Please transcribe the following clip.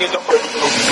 in the first.